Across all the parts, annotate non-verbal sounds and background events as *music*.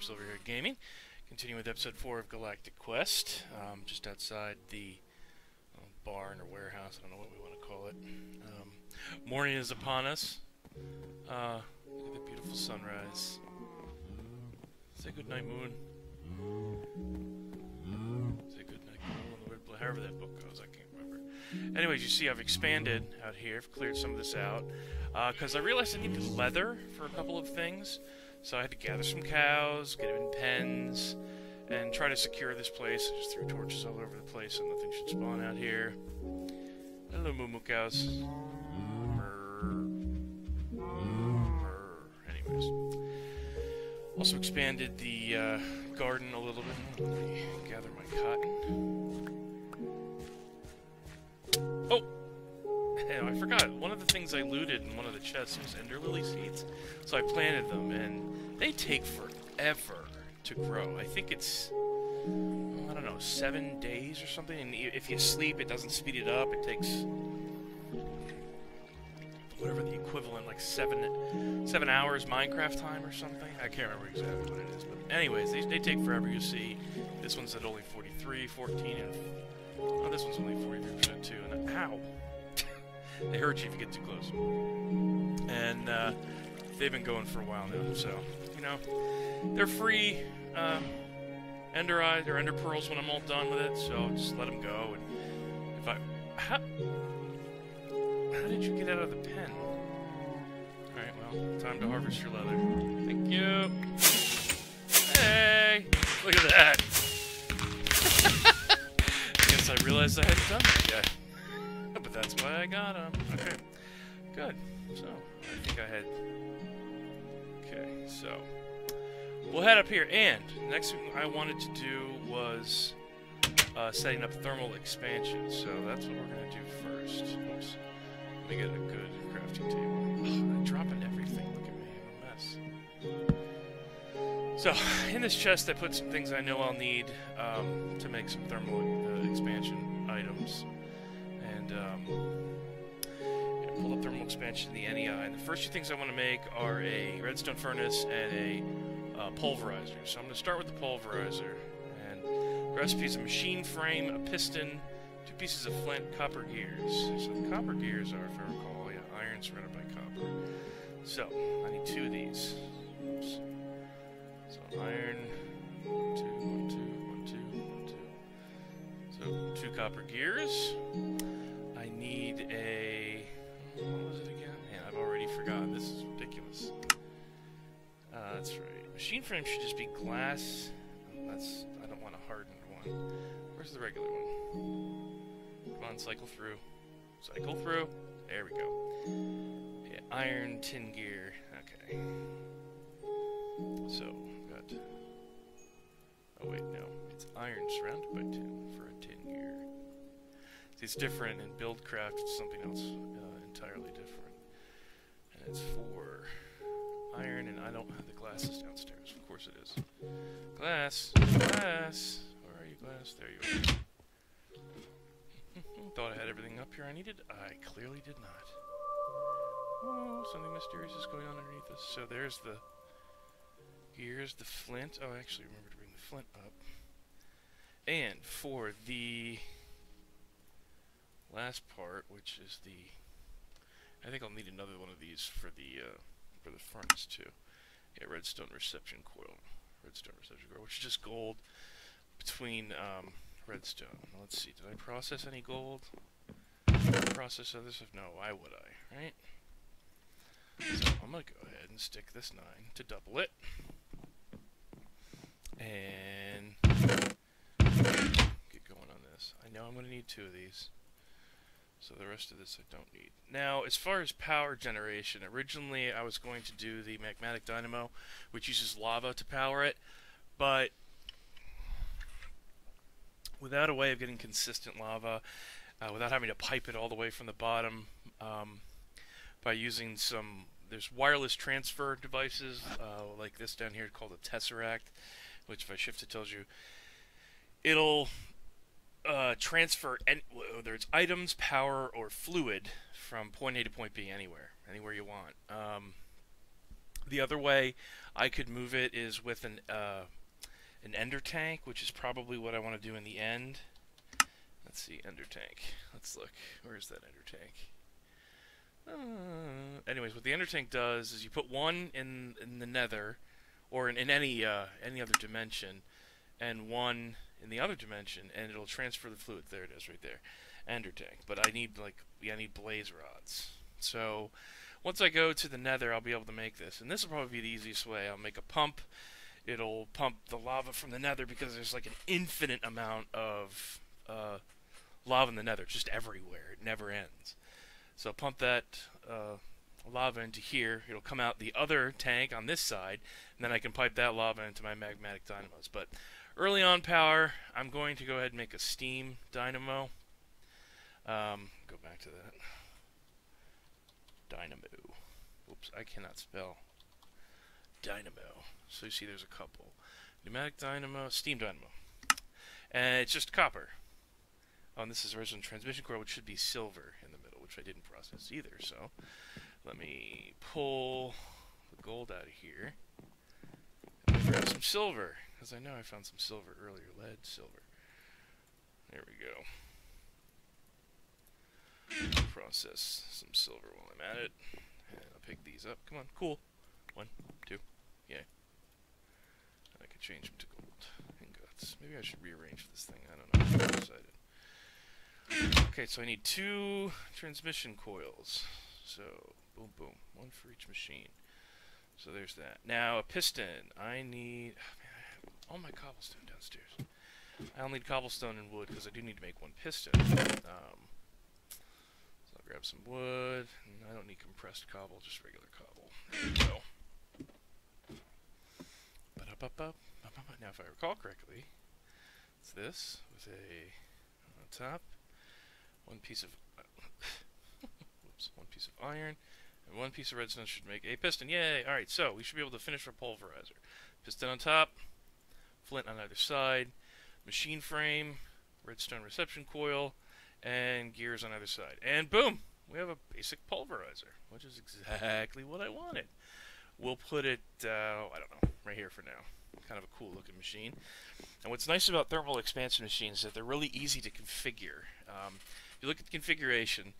from Silverhaired Gaming. Continuing with episode 4 of Galactic Quest. Um, just outside the uh, barn or warehouse, I don't know what we want to call it. Um, morning is upon us. Uh, look at the beautiful sunrise. Say goodnight, moon. Say goodnight, moon. on the red However that book goes, I can't remember. Anyways, you see I've expanded out here. I've cleared some of this out. Because I realized I needed leather for a couple of things. So I had to gather some cows, get them in pens, and try to secure this place. I just threw torches all over the place so nothing should spawn out here. Hello, moo moo cows. Anyways. Also expanded the uh, garden a little bit. Let me gather my cotton. Oh! Hey, I forgot. One of the things I looted in one of the chests was ender lily seeds. So I planted them, and they take forever to grow. I think it's, I don't know, seven days or something. And if you sleep, it doesn't speed it up. It takes whatever the equivalent, like seven seven hours Minecraft time or something. I can't remember exactly what it is. But anyways, they, they take forever. You see, this one's at only 43, 14, and oh, this one's only 43% too. And ow. *laughs* They hurt you if you get too close. And uh, they've been going for a while now, so you know they're free um, ender eyes or ender pearls when I'm all done with it. So just let them go. And if I how, how did you get out of the pen? All right, well, time to harvest your leather. Thank you. Hey, look at that. I *laughs* guess I realized I hadn't done yet. *laughs* But that's why I got them. Okay, good. So, I think I had... Okay, so... We'll head up here, and next thing I wanted to do was uh, setting up thermal expansion. So that's what we're going to do first. Oops. Let me get a good crafting table. I'm dropping everything. Look at me, I'm a mess. So, *sighs* in this chest, I put some things I know I'll need um, to make some thermal uh, expansion items and um, pull up thermal expansion in the NEI. The first two things I want to make are a redstone furnace and a uh, pulverizer. So I'm going to start with the pulverizer. And the recipe is a machine frame, a piston, two pieces of flint, copper gears. So the copper gears are, if I recall, yeah, iron surrounded by copper. So I need two of these. Oops. So iron, one, two, one, two, one, two, one, two. So two copper gears. I need a. frame should just be glass. That's. I don't want a hardened one. Where's the regular one? Come on, cycle through. Cycle through. There we go. Yeah, iron tin gear. Okay. So, got. Oh wait, no. It's iron surrounded by tin for a tin gear. See, it's different in Buildcraft. It's something else uh, entirely different. And it's for iron, and I don't have the glasses downstairs. Course it is. Glass, glass. Where are you, glass? There you are. *laughs* Thought I had everything up here I needed. I clearly did not. Oh, something mysterious is going on underneath us. So there's the. Here's the flint. Oh, I actually remember to bring the flint up. And for the last part, which is the. I think I'll need another one of these for the uh, for the furnace too. Yeah, redstone reception coil, redstone reception coil, which is just gold between um, redstone. Let's see, did I process any gold? Process other stuff? No, why would I, right? So I'm gonna go ahead and stick this nine to double it, and get going on this. I know I'm gonna need two of these. So the rest of this I don't need. Now, as far as power generation, originally I was going to do the magmatic dynamo, which uses lava to power it, but without a way of getting consistent lava, uh, without having to pipe it all the way from the bottom, um, by using some, there's wireless transfer devices uh, like this down here called a tesseract, which if I shift it tells you, it'll uh, transfer any, whether it's items, power, or fluid from point A to point B anywhere, anywhere you want. Um, The other way I could move it is with an uh, an ender tank, which is probably what I want to do in the end. Let's see, ender tank. Let's look. Where's that ender tank? Uh, anyways, what the ender tank does is you put one in in the nether, or in, in any uh, any other dimension, and one in the other dimension, and it'll transfer the fluid. There it is, right there, ender tank. But I need like yeah, I need blaze rods. So once I go to the nether, I'll be able to make this, and this will probably be the easiest way. I'll make a pump. It'll pump the lava from the nether because there's like an infinite amount of uh, lava in the nether, just everywhere. It never ends. So pump that uh, lava into here. It'll come out the other tank on this side, and then I can pipe that lava into my magmatic dynamos. But early on power, I'm going to go ahead and make a steam dynamo. Um, go back to that. Dynamo. Oops, I cannot spell. Dynamo. So you see there's a couple. Pneumatic dynamo, steam dynamo. And it's just copper. Oh, and this is original transmission coil, which should be silver in the middle, which I didn't process either. So let me pull the gold out of here. Some silver, because I know I found some silver earlier. Lead, silver. There we go. Process some silver while I'm at it. And I'll pick these up. Come on, cool. One, two, yeah. I can change them to gold. Maybe I should rearrange this thing. I don't know. I decided. Okay, so I need two transmission coils. So, boom, boom. One for each machine. So there's that. Now, a piston. I need... Oh man, I all my cobblestone downstairs. I'll need cobblestone and wood because I do need to make one piston. Um, so I'll grab some wood. I don't need compressed cobble, just regular cobble. There we go. Now, if I recall correctly, it's this with a on top one piece of *laughs* whoops, one piece of iron, one piece of redstone should make a piston. Yay! Alright, so we should be able to finish our pulverizer. Piston on top, flint on either side, machine frame, redstone reception coil, and gears on either side. And boom! We have a basic pulverizer, which is exactly what I wanted. We'll put it, uh, I don't know, right here for now. Kind of a cool looking machine. And what's nice about thermal expansion machines is that they're really easy to configure. Um, you look at the configuration,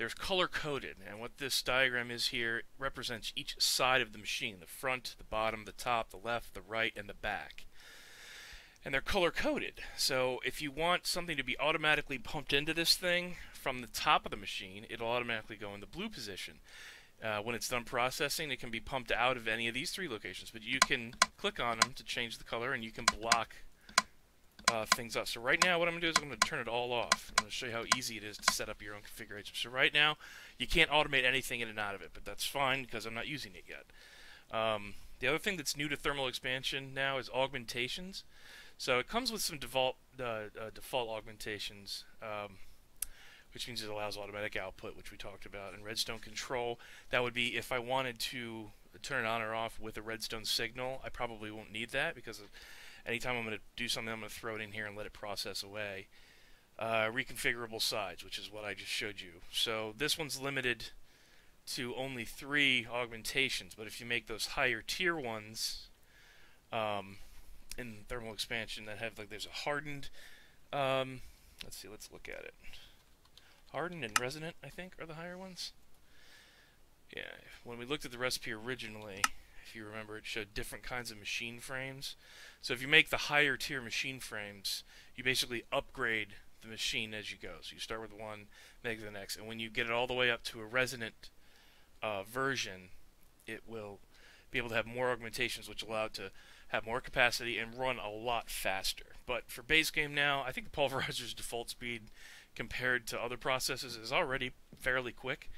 there's color coded, and what this diagram is here represents each side of the machine the front, the bottom, the top, the left, the right, and the back. And they're color coded. So if you want something to be automatically pumped into this thing from the top of the machine, it'll automatically go in the blue position. Uh, when it's done processing, it can be pumped out of any of these three locations, but you can click on them to change the color, and you can block uh, things up. So right now what I'm going to do is I'm going to turn it all off. I'm going to show you how easy it is to set up your own configuration. So right now you can't automate anything in and out of it, but that's fine because I'm not using it yet. Um, the other thing that's new to thermal expansion now is augmentations. So it comes with some default uh, uh, default augmentations, um, which means it allows automatic output, which we talked about, and redstone control. That would be if I wanted to turn it on or off with a redstone signal. I probably won't need that because anytime I'm going to do something, I'm going to throw it in here and let it process away. Uh, reconfigurable sides, which is what I just showed you. So this one's limited to only three augmentations, but if you make those higher tier ones um, in thermal expansion that have like there's a hardened, um, let's see, let's look at it. Hardened and resonant, I think, are the higher ones. Yeah, when we looked at the recipe originally, if you remember, it showed different kinds of machine frames. So if you make the higher tier machine frames, you basically upgrade the machine as you go. So you start with one, make the next, and when you get it all the way up to a resonant uh, version, it will be able to have more augmentations, which allow it to have more capacity and run a lot faster. But for base game now, I think the pulverizer's *laughs* default speed compared to other processes is already fairly quick.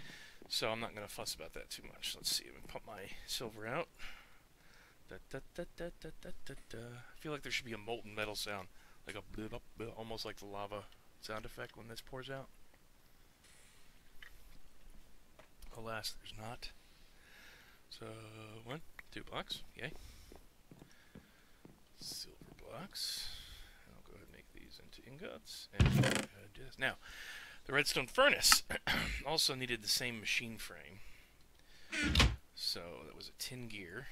So I'm not going to fuss about that too much. Let's see. Let me pump my silver out. Da, da, da, I feel like there should be a molten metal sound. Like a blip, blip, almost like the lava sound effect when this pours out. Alas, there's not. So, one, two blocks. Yay. Silver blocks. I'll go ahead and make these into ingots. And do this. Now, the redstone furnace *clears throat* also needed the same machine frame. So that was a tin gear.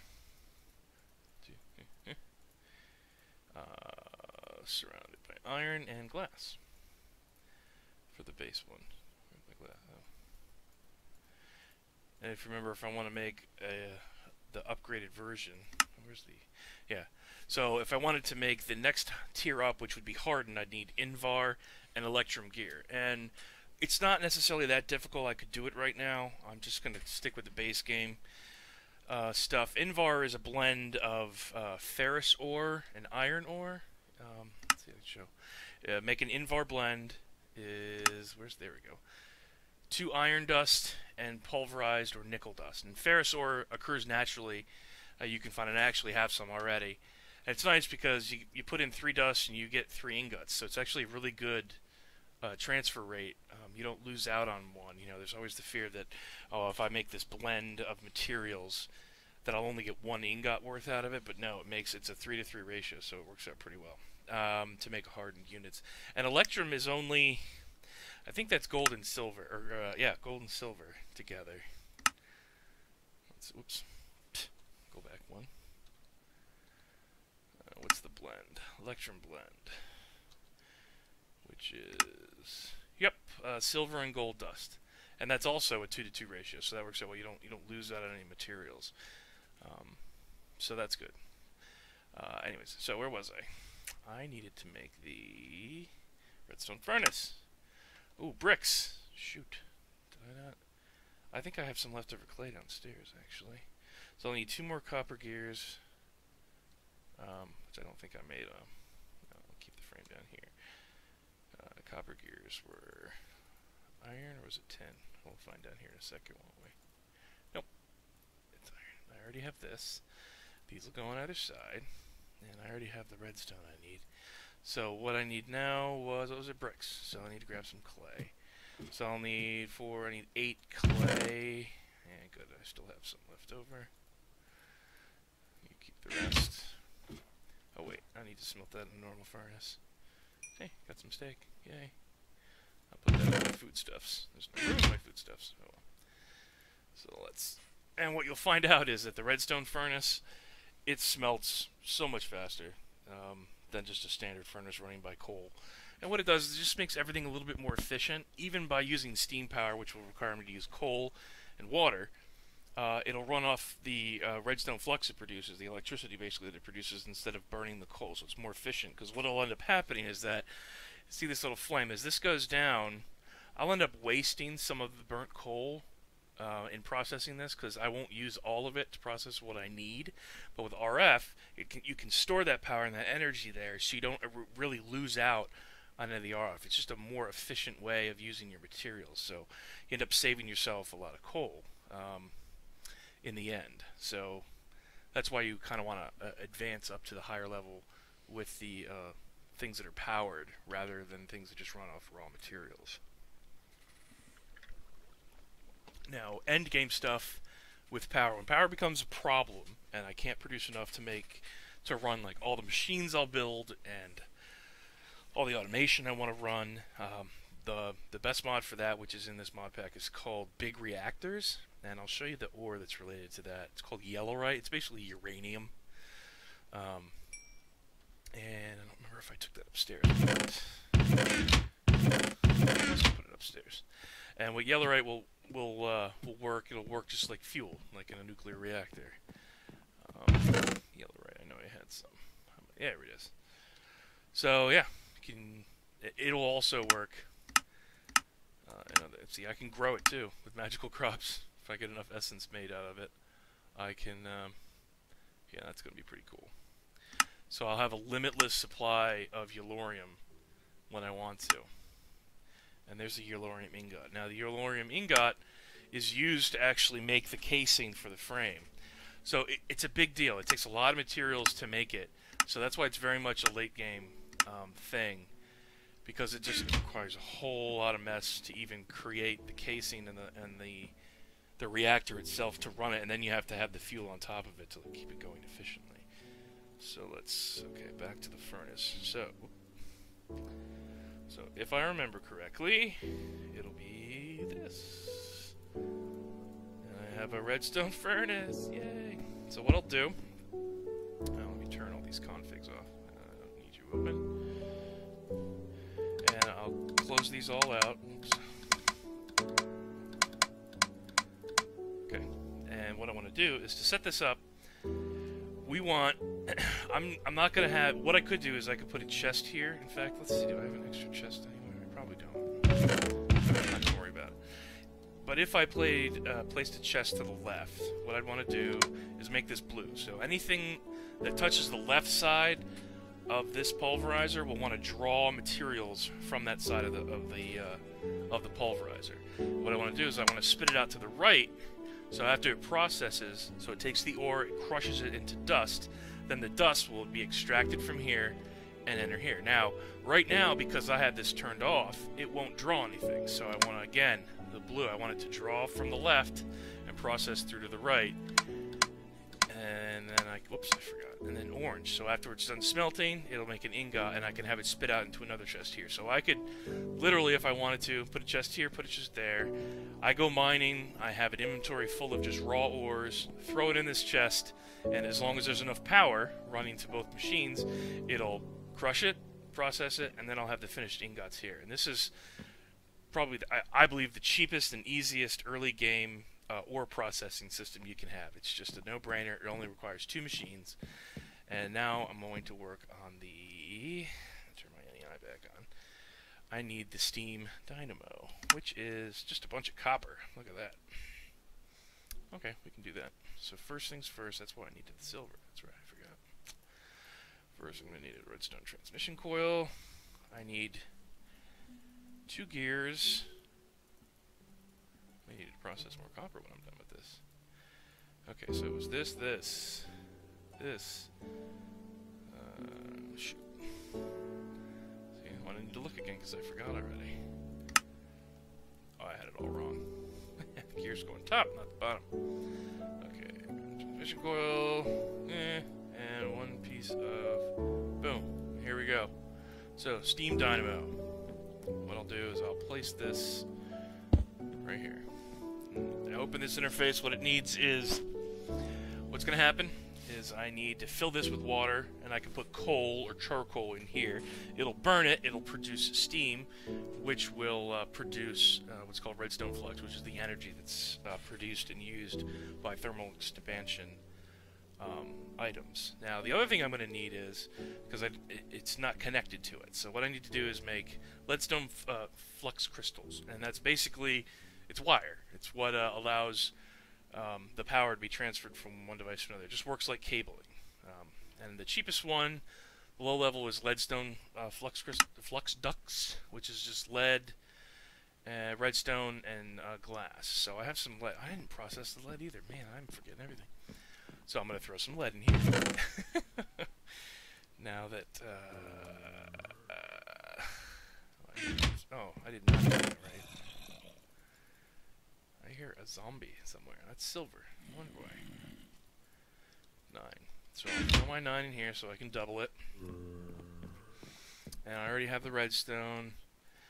Uh, surrounded by iron and glass for the base one. And if you remember, if I want to make a, the upgraded version, where's the, yeah. So if I wanted to make the next tier up, which would be hardened, I'd need Invar and Electrum gear. And it's not necessarily that difficult. I could do it right now. I'm just going to stick with the base game uh, stuff. Invar is a blend of uh, ferrous ore and iron ore. Um, let's see, let's show. Uh, make an Invar blend is where's there we go. Two iron dust and pulverized or nickel dust. And ferrous ore occurs naturally. Uh, you can find it. I actually have some already. And it's nice because you, you put in three dusts and you get three ingots. So it's actually a really good uh, transfer rate. Um, you don't lose out on one. You know, there's always the fear that, oh, if I make this blend of materials, that I'll only get one ingot worth out of it. But no, it makes it's a three to three ratio, so it works out pretty well um, to make hardened units. And Electrum is only, I think that's gold and silver, or uh, yeah, gold and silver together. Let's, oops, go back one. Uh, what's the blend? Electrum blend, which is yep, uh, silver and gold dust, and that's also a two to two ratio. So that works out well. You don't you don't lose out on any materials. Um, so that's good. Uh, anyways, so where was I? I needed to make the redstone furnace. Ooh, bricks. Shoot. Did I not? I think I have some leftover clay downstairs, actually. So I'll need two more copper gears, um, which I don't think I made. Um, no, I'll keep the frame down here. Uh, copper gears were iron, or was it tin? We'll find down here in a second, won't we? Nope. It's iron. I already have this. These will go on either side. And I already have the redstone I need. So what I need now was, those are bricks. So I need to grab some clay. So I'll need four, I need eight clay. And good, I still have some left over. You keep the rest. Oh wait, I need to smelt that in a normal furnace. Hey, got some steak. Yay. I'll put that in my foodstuffs. There's no room in my foodstuffs. Oh. So let's... And what you'll find out is that the redstone furnace it smelts so much faster um, than just a standard furnace running by coal. And what it does is it just makes everything a little bit more efficient, even by using steam power, which will require me to use coal and water. Uh, it'll run off the uh, redstone flux it produces, the electricity basically that it produces, instead of burning the coal. So it's more efficient. Because what will end up happening is that, see this little flame, as this goes down, I'll end up wasting some of the burnt coal uh, in processing this because I won't use all of it to process what I need. But with RF, can, you can store that power and that energy there so you don't really lose out on the RF. It's just a more efficient way of using your materials. So you end up saving yourself a lot of coal um, in the end. So that's why you kind of want to uh, advance up to the higher level with the uh, things that are powered rather than things that just run off raw materials. Now, end game stuff with power. When power becomes a problem, and I can't produce enough to make to run like all the machines I'll build and all the automation I want to run, um, the the best mod for that, which is in this mod pack, is called Big Reactors, and I'll show you the ore that's related to that. It's called Yellorite. It's basically uranium. Um, and I don't remember if I took that upstairs. Let's put it upstairs. And what Yellorite will will uh, will work. It'll work just like fuel, like in a nuclear reactor. Um, Yellorite. I know I had some. Yeah, it is. So yeah, can. It'll also work. Uh, see, I can grow it too with magical *laughs* crops. If I get enough essence made out of it, I can. Um, yeah, that's gonna be pretty cool. So I'll have a limitless supply of Yellorium when I want to and there's a Yellorium ingot. Now, the Yellorium ingot is used to actually make the casing for the frame. So it, it's a big deal. It takes a lot of materials to make it. So that's why it's very much a late game um, thing, because it just requires a whole lot of mess to even create the casing and the and the the reactor itself to run it, and then you have to have the fuel on top of it to keep it going efficiently. So let's okay back to the furnace. So. So if I remember correctly, it'll be this. And I have a redstone *laughs* furnace. Yay! So what I'll do... Let me turn all these configs off. I don't need you open. And I'll close these all out. And what I want to do is to set this up, we want... *clears throat* I'm, I'm not going to have... What I could do is I could put a chest here. In fact, let's see. Do I have an extra chest anywhere? I probably don't. Not to worry about it. But if I played uh, placed a chest to the left, what I'd want to do is make this blue. So anything that touches the left side of this pulverizer will want to draw materials from that side of the of the uh, of the pulverizer. What I want to do is I want to spit it out to the right. So after it processes, so it takes the ore, it crushes it into dust, then the dust will be extracted from here and enter here. Now, right now, because I had this turned off, it won't draw anything. So I want to, again, the blue. I want it to draw from the left and process through to the right. And then I, whoops, I forgot. And then orange. So after it's done smelting, it'll make an ingot, and I can have it spit out into another chest here. So I could, literally, if I wanted to, put a chest here, put a chest there. I go mining. I have an inventory full of just raw ores. Throw it in this chest, and as long as there's enough power running to both machines, it'll crush it, process it, and then I'll have the finished ingots here. And this is probably, the, I, I, believe, the cheapest and easiest early game uh, ore processing system you can have. It's just a no-brainer. It only requires two machines. And now I'm going to work on the... Turn my NEI back on. I need the steam dynamo, which is just a bunch of copper. Look at that. Okay, we can do that. So first things first, that's why I needed the silver. That's right, I forgot. First, I'm going to need a redstone transmission coil. I need two gears. I need to process more copper when I'm done with this. Okay, so it was this, this, this. Uh, shoot. See, I need to look again because I forgot already. Oh, I had it all wrong. *laughs* gears going top, not the bottom. Okay, transmission coil, eh, and one piece of, boom, here we go. So, steam dynamo what I'll do is I'll place this right here. Open this interface. What it needs is, what's going to happen is I need to fill this with water, and I can put coal or charcoal in here. It'll burn it. It'll produce steam, which will uh, produce uh, what's called redstone flux, which is the energy that's uh, produced and used by thermal expansion um, items. Now, the other thing I'm going to need is, because it's not connected to it, so what I need to do is make leadstone uh, flux crystals, and that's basically, it's wire. It's what uh, allows um, the power to be transferred from one device to another. It just works like cabling. Um, and the cheapest one, the low level, is leadstone uh, flux, flux ducts, which is just lead, uh, redstone, and uh, glass. So I have some lead. I didn't process the lead either. Man, I'm forgetting everything. So I'm going to throw some lead in here. *laughs* now that, uh, uh, oh, I did not do that right. I hear a zombie somewhere. That's silver. One boy. Nine. So I'll throw my nine in here so I can double it. And I already have the redstone.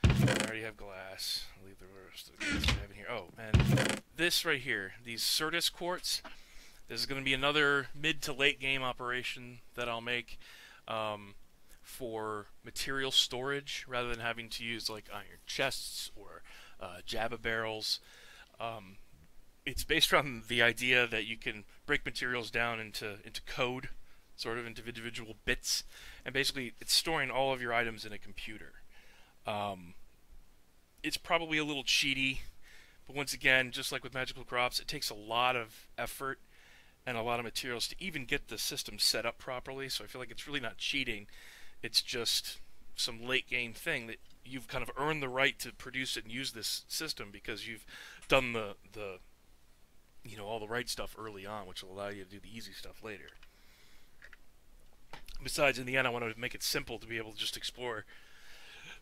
I already have glass. I'll leave the rest of the glass I have in here. Oh, and this right here, these Certus quartz, this is going to be another mid to late game operation that I'll make um, for material storage rather than having to use like iron chests or uh, Jabba barrels. Um, it's based on the idea that you can break materials down into into code, sort of into individual bits, and basically it's storing all of your items in a computer. Um, it's probably a little cheaty, but once again, just like with magical crops, it takes a lot of effort and a lot of materials to even get the system set up properly. So I feel like it's really not cheating. It's just some late game thing that you've kind of earned the right to produce it and use this system because you've done the the you know all the right stuff early on, which will allow you to do the easy stuff later. Besides, in the end, I want to make it simple to be able to just explore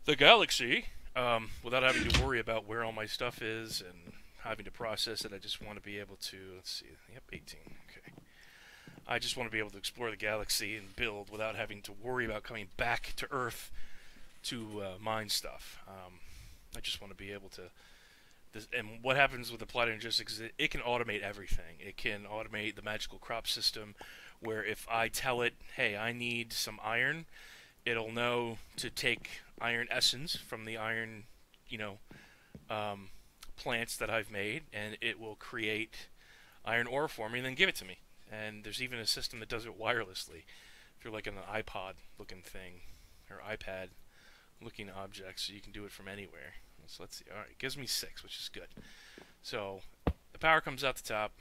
the galaxy um, without having to worry about where all my stuff is and having to process it. I just want to be able to, let's see, yep, 18. Okay. I just want to be able to explore the galaxy and build without having to worry about coming back to Earth to uh, mine stuff. Um, I just want to be able to this, and what happens with applied energistics is it, it can automate everything. It can automate the magical crop system, where if I tell it, hey, I need some iron, it'll know to take iron essence from the iron, you know, um, plants that I've made, and it will create iron ore for me and then give it to me. And there's even a system that does it wirelessly through like an iPod looking thing or iPad looking objects, so you can do it from anywhere. So let's see. All right, gives me six, which is good. So the power comes out the top.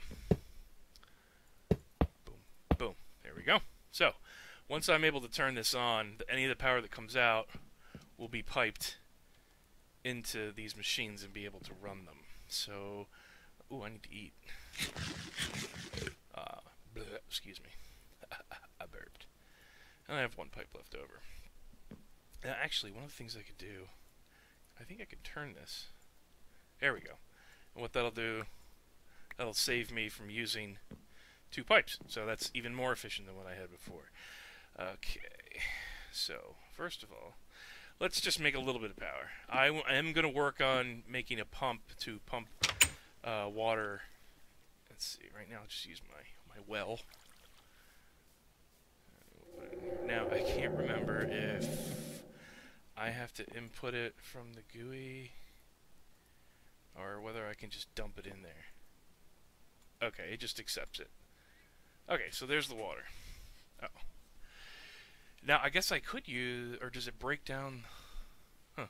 Boom, boom. There we go. So once I'm able to turn this on, any of the power that comes out will be piped into these machines and be able to run them. So, ooh, I need to eat. Uh, bleh, excuse me. *laughs* I burped. And I have one pipe left over. Uh, actually, one of the things I could do, I think I could turn this. There we go. And what that'll do, that'll save me from using two pipes. So that's even more efficient than what I had before. Okay, so first of all, let's just make a little bit of power. I, am going to work on making a pump to pump uh, water. Let's see, right now I'll just use my, my well. Now, I can't remember if I have to input it from the GUI or whether I can just dump it in there. Okay, it just accepts it. Okay, so there's the water. Oh. Now, I guess I could use, or does it break down, huh,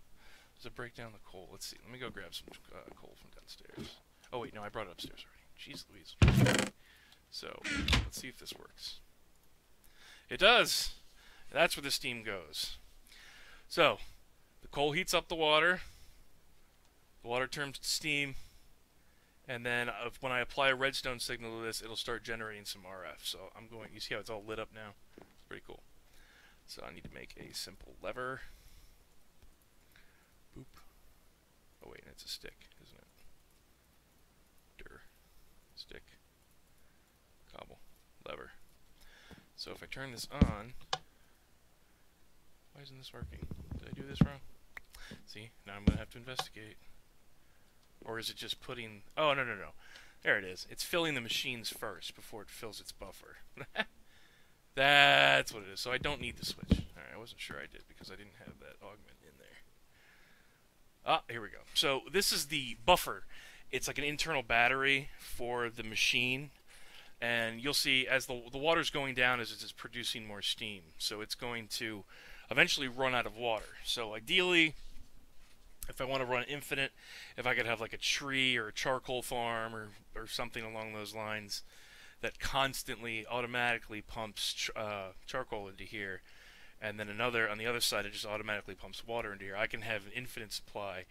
does it break down the coal? Let's see, let me go grab some uh, coal from downstairs. Oh wait, no, I brought it upstairs already. Jeez Louise. So, let's see if this works. It does! That's where the steam goes. So, the coal heats up the water, the water turns to steam, and then when I apply a redstone signal to this, it'll start generating some RF. So I'm going, you see how it's all lit up now? It's pretty cool. So I need to make a simple lever. Boop. Oh wait, it's a stick, isn't it? Dur. Stick. Cobble. Lever. So if I turn this on, why isn't this working? Did I do this wrong? See, now I'm going to have to investigate. Or is it just putting... Oh, no, no, no. There it is. It's filling the machines first before it fills its buffer. *laughs* That's what it is. So I don't need the switch. Alright, I wasn't sure I did because I didn't have that augment in there. Ah, here we go. So this is the buffer. It's like an internal battery for the machine. And you'll see as the, the water's going down as it's producing more steam. So it's going to eventually run out of water. So ideally, if I want to run infinite, if I could have like a tree or a charcoal farm or, or something along those lines, that constantly automatically pumps ch uh, charcoal into here, and then another on the other side it just automatically pumps water into here. I can have an infinite supply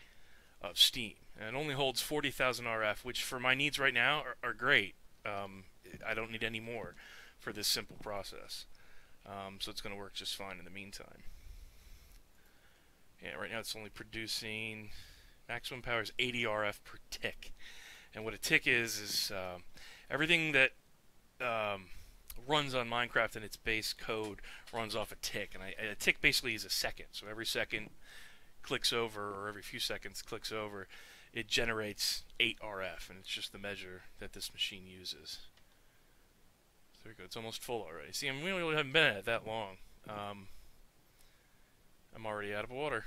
of steam, and it only holds 40,000 RF, which for my needs right now are, are great. Um, I don't need any more for this simple process, um, so it's going to work just fine in the meantime. Yeah, right now it's only producing maximum power is 80 RF per tick, and what a tick is is uh, everything that um, runs on Minecraft and its base code runs off a tick, and I, a tick basically is a second. So every second clicks over, or every few seconds clicks over, it generates 8 RF, and it's just the measure that this machine uses. There we go. It's almost full already. See, I mean, we really haven't been at it that long. Um, I'm already out of water,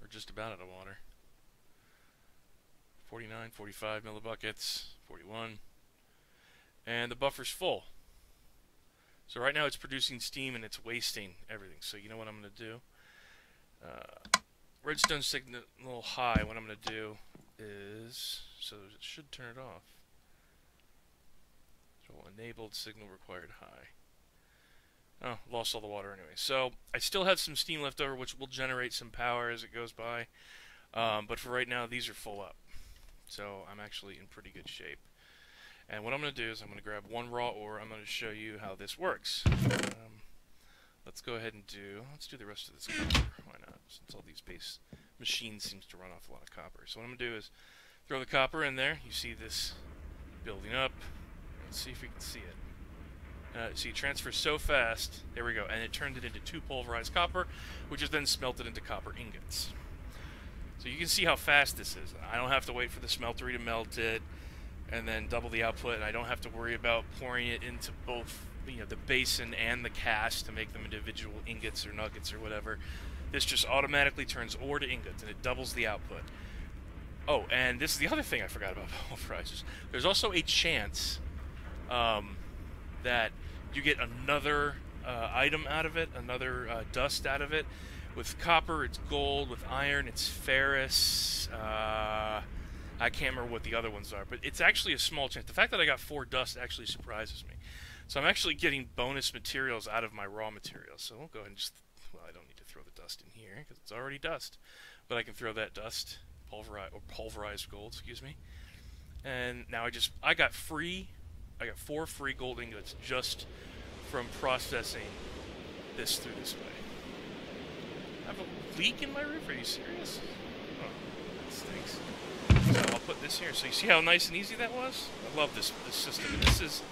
or just about out of water. 49, 45 millibuckets, 41 and the buffer's full. So right now it's producing steam and it's wasting everything. So you know what I'm going to do? Uh, redstone signal high, what I'm going to do is, so it should turn it off. So enabled signal required high. Oh, lost all the water anyway. So I still have some steam left over, which will generate some power as it goes by. Um, but for right now, these are full up. So I'm actually in pretty good shape. And what I'm going to do is I'm going to grab one raw ore. I'm going to show you how this works. Um, let's go ahead and do, let's do the rest of this copper. Why not? Since all these base machines seems to run off a lot of copper. So what I'm going to do is throw the copper in there. You see this building up. Let's see if we can see it. Uh, see, it transfers so fast. There we go. And it turned it into two pulverized copper, which is then smelted into copper ingots. So you can see how fast this is. I don't have to wait for the smeltery to melt it and then double the output, and I don't have to worry about pouring it into both you know the basin and the cast to make them individual ingots or nuggets or whatever. This just automatically turns ore to ingots, and it doubles the output. Oh, and this is the other thing I forgot about *laughs* pulverizers. There's also a chance um, that you get another uh, item out of it, another uh, dust out of it. With copper, it's gold. With iron, it's ferrous. Uh, I can't remember what the other ones are, but it's actually a small chance. The fact that I got four dust actually surprises me. So I'm actually getting bonus materials out of my raw materials. So we'll go ahead and just, well, I don't need to throw the dust in here because it's already dust. But I can throw that dust, pulverized, or pulverized gold, excuse me. And now I just, I got free, I got four free gold ingots just from processing this through this way. I have a leak in my roof? Are you serious? Oh, that stinks. So I'll put this here. So you see how nice and easy that was? I love this, this system. This is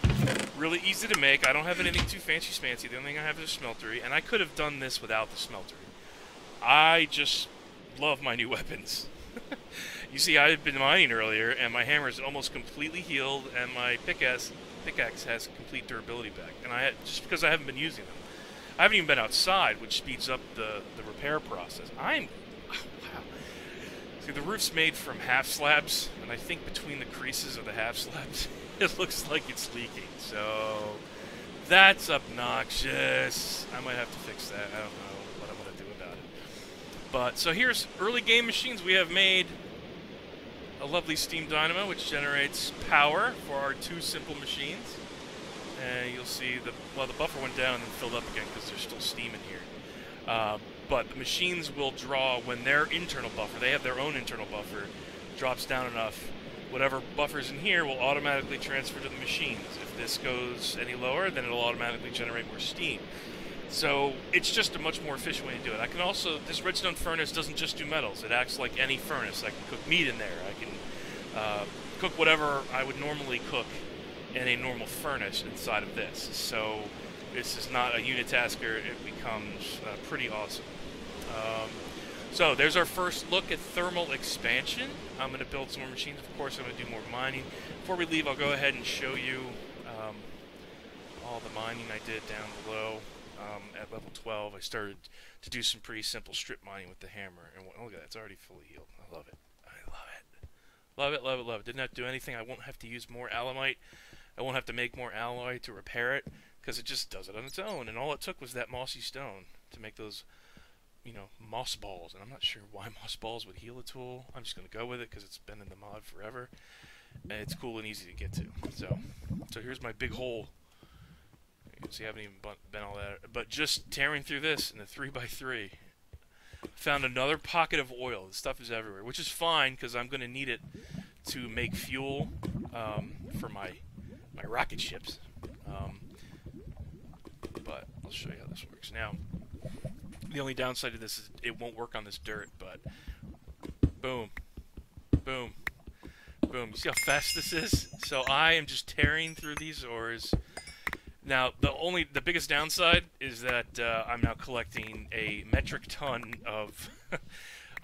really easy to make. I don't have anything too fancy smancy. The only thing I have is a smeltery. And I could have done this without the smeltery. I just love my new *laughs* weapons. You see, I've been mining earlier, and my hammer is almost completely healed, and my pickaxe pickaxe has complete durability back. And I just because I haven't been using them. I haven't even been outside, which speeds up the, the repair process. I'm *laughs* wow. See, the roof's made from half slabs, and I think between the creases of the half slabs, *laughs* it looks like it's leaking. So that's obnoxious. I might have to fix that. I don't know what I'm to do about it. But so here's early game machines. We have made a lovely steam dynamo, which generates power for our two simple machines. And you'll see the well, the buffer went down and filled up again because there's still steam in here. Uh, but the machines will draw when their internal buffer, they have their own internal buffer, drops down enough. Whatever buffer's in here will automatically transfer to the machines. If this goes any lower, then it'll automatically generate more steam. So it's just a much more efficient way to do it. I can also, this redstone furnace doesn't just do metals. It acts like any furnace. I can cook meat in there. I can uh, cook whatever I would normally cook in a normal furnace inside of this. So this is not a unitasker. It becomes uh, pretty awesome. Um, so there's our first look at thermal expansion. I'm going to build some more machines. Of course, I'm going to do more mining. Before we leave, I'll go ahead and show you um, all the mining I did down below. Um, at level 12, I started to do some pretty simple strip mining with the hammer. And look at that, it's already fully healed. I love it. I love it. Love it, love it, love it. Didn't have to do anything. I won't have to use more alumite. I won't have to make more alloy to repair it because it just does it on its own. And all it took was that mossy stone to make those you know, moss balls, and I'm not sure why *laughs* moss balls would heal a tool. I'm just going to go with it because it's been in the mod forever, and it's cool and easy to get to. So, so here's my big hole. You can see I haven't even been all that, but just tearing through this in the 3x3, found another pocket of oil. The stuff is everywhere, which is fine because I'm going to need it to make fuel um, for my my rocket ships. Um, but I'll show you how this works now. The only downside to this is it won't work on this dirt, but boom, boom, boom. You see how fast this is? So I am just tearing through these ores. Now, the only, the biggest downside is that uh, I'm now collecting a metric ton of *laughs*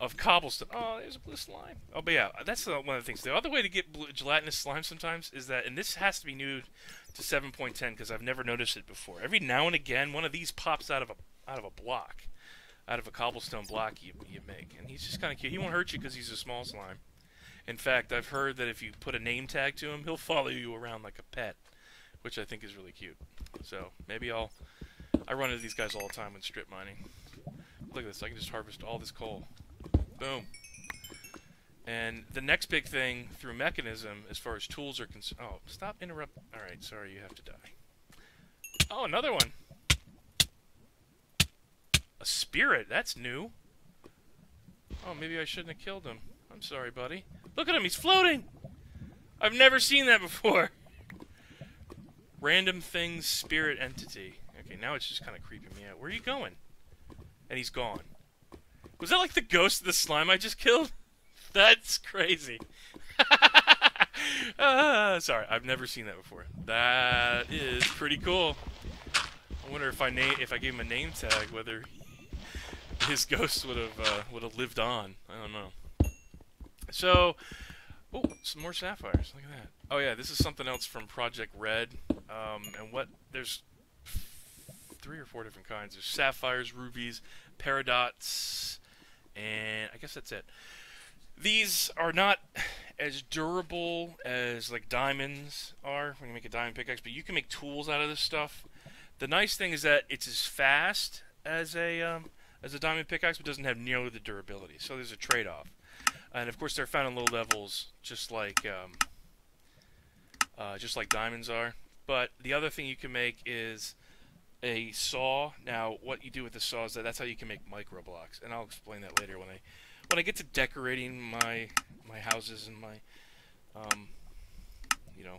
of cobblestone. Oh, there's a blue slime. Oh, but yeah, that's one of the things. The other way to get blue, gelatinous slime sometimes is that, and this has to be new to 7.10 because I've never noticed it before. Every now and again, one of these pops out of a out of a block out of a cobblestone block you, you make. And he's just kind of cute. He won't hurt you because he's a small slime. In fact, I've heard that if you put a name tag to him, he'll follow you around like a pet, which I think is really cute. So maybe I'll... I run into these guys all the time when strip mining. Look at this. I can just harvest all this coal. Boom. And the next big thing through mechanism, as far as tools are concerned... Oh, stop interrupting. Alright, sorry, you have to die. Oh, another one! A spirit? That's new. Oh, maybe I shouldn't have killed him. I'm sorry, buddy. Look at him, he's floating! I've never seen that before. Random things, spirit entity. Okay, now it's just kind of creeping me out. Where are you going? And he's gone. Was that like the ghost of the slime I just killed? *laughs* That's crazy. uh, *laughs* sorry, I've never seen that before. That is pretty cool. I wonder if I name if I gave him a name tag, whether his ghost would have uh, would have lived on. I don't know. So, oh, some more sapphires. Look at that. Oh yeah, this is something else from Project Red. Um, and what there's three or four different kinds. There's sapphires, rubies, peridots, and I guess that's it. These are not as durable as like diamonds are when you make a diamond pickaxe, but you can make tools out of this stuff. The nice thing is that it's as fast as a um, as a diamond pickaxe, but doesn't have nearly the durability. So there's a trade-off. And of course, they're found in low levels, just like um, uh, just like diamonds are. But the other thing you can make is a saw. Now, what you do with the saw is that that's how you can make micro blocks, and I'll explain that later when I when I get to decorating my my houses and my um, you know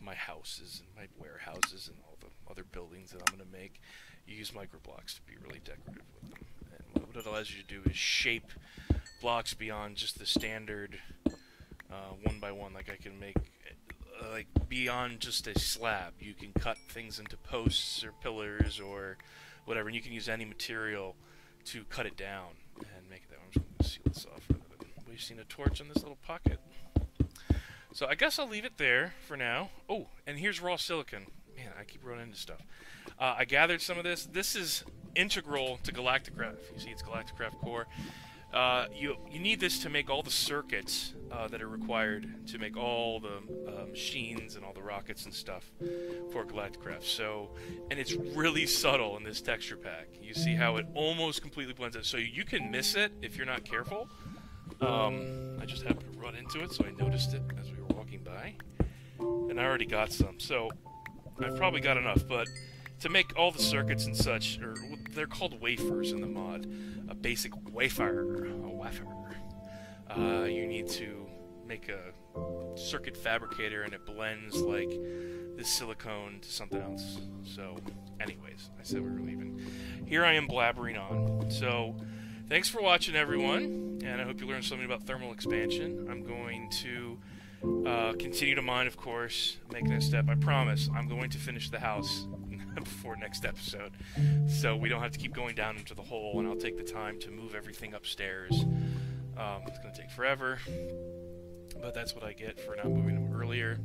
my houses and my warehouses and all the other buildings that I'm going to make. You use micro blocks to be really decorative with them, and what it allows you to do is shape blocks beyond just the standard uh, one by one. Like I can make uh, like beyond just a slab. You can cut things into posts or pillars or whatever, and you can use any material to cut it down and make it that. I'm just going to seal this off rather than wasting a torch in this little pocket. So I guess I'll leave it there for now. Oh, and here's raw silicon. Man, I keep running into stuff. Uh, I gathered some of this. This is integral to Galacticraft. You see, it's Galacticraft core. Uh, you you need this to make all the circuits uh, that are required to make all the uh, machines and all the rockets and stuff for Galacticraft. So, and it's really subtle in this texture pack. You see how it almost completely blends it. So you can miss it if you're not careful. Um, I just happened to run into it, so I noticed it as we were walking by, and I already got some. So I've probably got enough, but to make all the circuits and such, or they're called wafers in the mod, a basic wafer, a wafer, uh, you need to make a circuit fabricator and it blends like this silicone to something else. So, anyways, I said we were leaving. Here I am blabbering on. So, thanks for watching, everyone, and I hope you learned something about thermal expansion. I'm going to uh, continue to mine, of course, making a step. I promise I'm going to finish the house *laughs* before next episode. So we don't have to keep going down into the hole, and I'll take the time to move everything upstairs. Um, it's going to take forever, but that's what I get for not moving them earlier.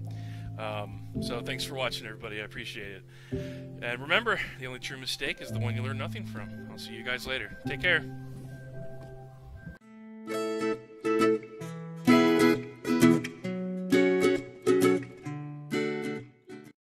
Um, so thanks for watching, everybody. I appreciate it. And remember, the only true mistake is the one you learn nothing from. I'll see you guys later. Take care.